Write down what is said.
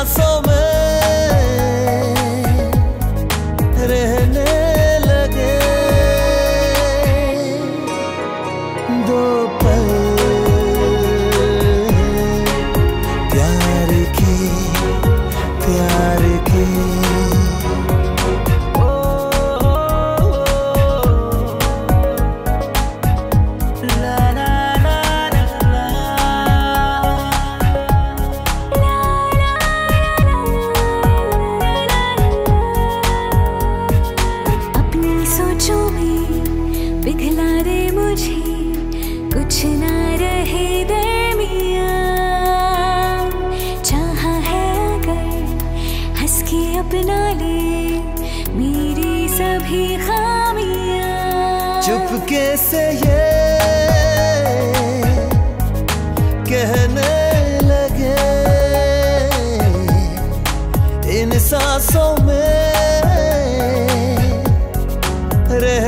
सांसों में रहने लगे। दो पल प्यार की प्यार की। ले मेरी सभी खामियाँ। चुपके से ये कहने लगे इन सांसों में रह